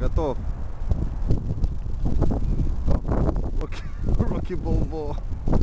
Já tô. Rock, rock.